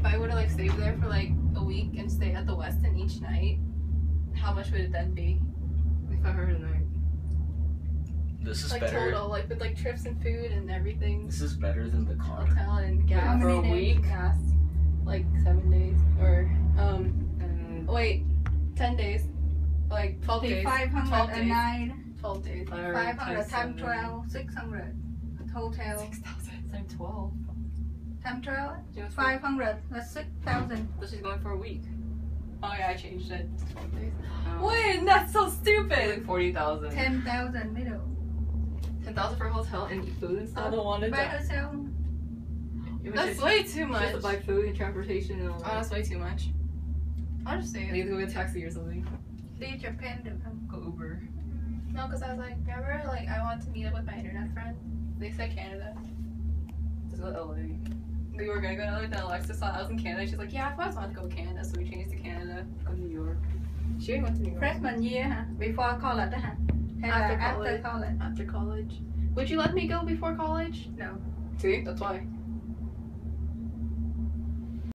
if I were to like stay there for like a week and stay at the Westin each night, how much would it then be? If I heard a night. This is like better. total, like with like trips and food and everything, This is better than the car. hotel and gas How for a week. Gas, like seven days or um And wait, ten days, like twelve days. 500 a days. night. Twelve days. 500 times times 12, 600. Total. Six thousand. Time 12. Times 12, She trial? for, 500. That's 6,000. but she's going for a week. Oh yeah, I changed it. to Twelve days. Um, Wait, that's so stupid. Like stupid. 40,000. 10,000 middle. Ten thousand for hotel and food and I don't want to By die. herself. Even That's she- way too She has much. to buy food and transportation and all Oh, that's way too much. I'll just I say need to go get a taxi or something. Đi Japan được không? Go Uber. no, because I was like, remember, like I want to meet up with my internet friend. They said Canada. Just go to LA. We were gonna go to then Alexa saw I was in Canada. She's like, yeah, I always wanted to go to Canada, so we changed to Canada. Go New York. She already went to New York Freshman year hả? Before college đó hả? Hay là After after college. college? after college. Would you let me go before college? No. See, that's why.